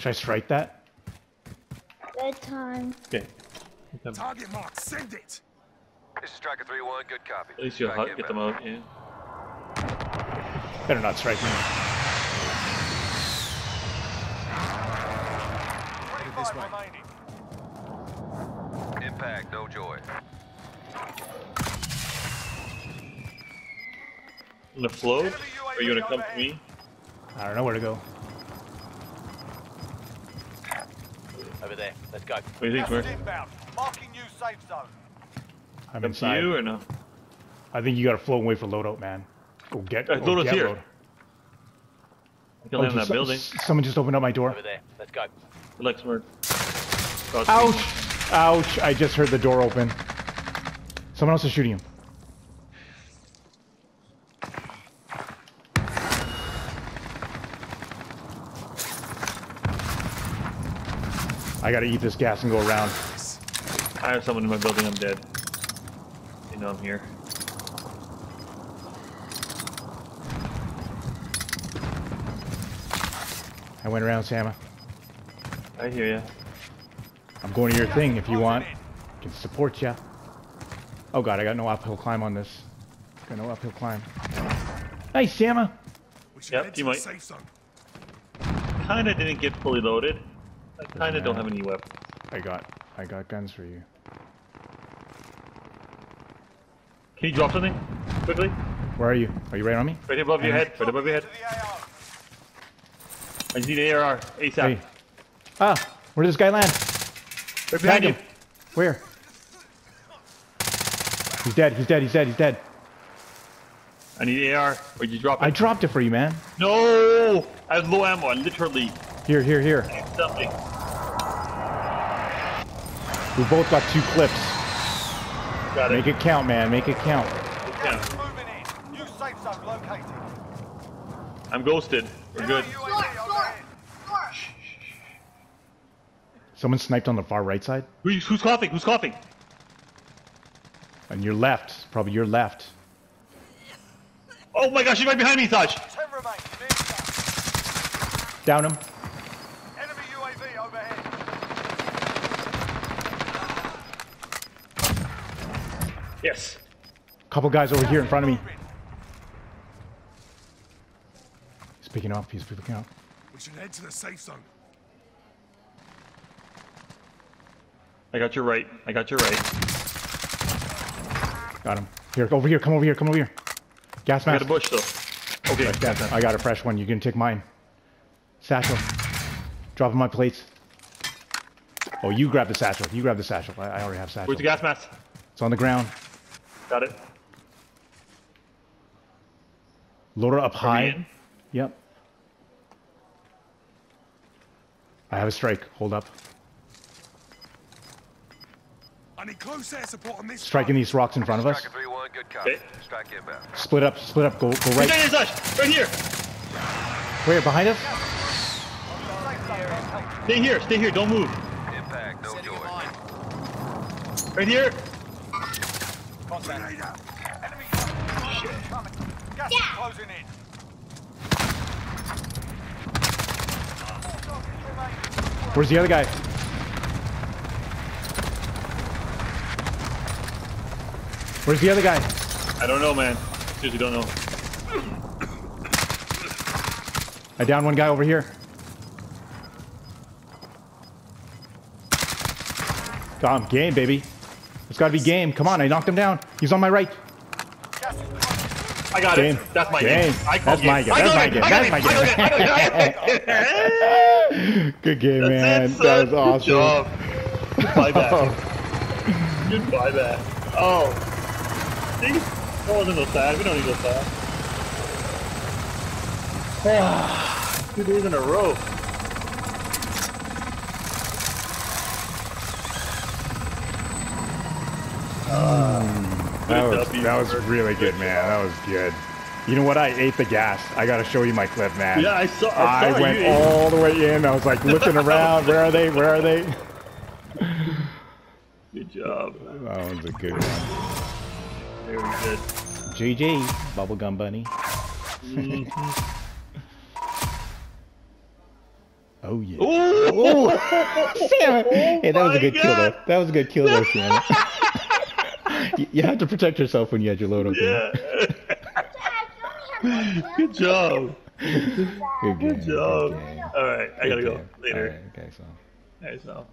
Should I strike that? Bedtime. Okay. At Target mark, send it! This is Striker 3-1, good copy. At least you Strike hut, get them out. Yeah. Better not strike me. this way. Impact, no joy. On the float? Are you gonna come to me? I don't know where to go. Over there. Let's go. What do you think, Smurf? inbound. Marking new safe zone. I'm Up inside. you or no? I think you gotta float away for loadout, man. Go get. Uh, go loadout's get here. load. I can Oh, land in just- that building. Someone just opened up my door. Over there. Let's go. Good luck, Ouch! Ouch! I just heard the door open. Someone else is shooting him. I gotta eat this gas and go around. I have someone in my building, I'm dead. You know I'm here. I went around, Sama. I hear ya. I'm going to your thing if you want. I Can support ya. Oh god, I got no uphill climb on this. Got no uphill climb. Nice, Sama. We Yep, you might. Kinda didn't get fully loaded. I kinda don't have any weapons. I got, I got guns for you. Can you drop something? Quickly? Where are you? Are you right on me? Right above your head. Right above your head. To the AR. I just need an ARR. ASAP. Hey. Ah, where did this guy land? Right behind Tag you. him. Where? He's dead. He's dead. He's dead. He's dead. I need AR. Or you drop it? I dropped it for you, man. No! I have low ammo. I literally Here, here, here. Need something. We both got two clips. Got it. Make it count, man. Make it count. Yeah. Moving. New safe zone located. I'm ghosted. We're good. UAV overhead. Someone sniped on the far right side. Who's, who's coughing? Who's coughing? On your left. Probably your left. Oh my gosh, he's right behind me, Taj. Ten remain. Near done. Down him. Yes. Couple guys over here in front of me. He's picking up. He's picking up. We should head to the safe zone. I got your right. I got your right. Got him. Here, over here. Come over here. Come over here. Gas I got mask. a bush though. Okay. Gas- I got a fresh one. You can take mine. Satchel. Dropping my plates. Oh, you grab the satchel. You grab the satchel. I, I already have satchel. Where's the gas mask? It's on the ground. Got it. Loader up high. Yep. I have a strike. Hold up. I need close air support on this. Striking these rocks in front of us. 3-1, good copy. Okay. Split up. Split up. Go. Go Right right. there, Right here. Where? Behind us? Safe zone located. Stay here. Stay here. Don't move. Impact, no joy. Right here. Contact. Enemy coming. Gas is closing in. Where's the other guy? Where's the other guy? I don't know, man. Seriously, don't know. I downed one guy over here. Got him. Game, baby. It's got to be game. Come on, I knocked him down. He's on my right. Gas is closing. I got Game. it. That's my Game. game. That's my game. That's my game. That's my I got it. I got it. Good game, man. It, That was awesome. Good job. Goodbye back. Oh. Goodbye back. Oh. See? That wasn't so sad. We don't need so sad. Two days in a row. That was, that was really good, man. That was good. You know what? I ate the gas. I got to show you my clip, man. Yeah, I saw. I, I went you. all the way in. I was like looking around. Where are they? Where are they? Good job. That was a good one. Very good. GG, Bubblegum Bunny. Mm-hmm. Oh yeah. Ooh! Sam! Hey, oh that was a good kill though. That was a good kill though, Sam. You, you had to protect yourself when you had your load open. Yeah. Good job. Good, game, Good job. game. All right, I gotta Good go game. later. Alright, okay, so. All right, so.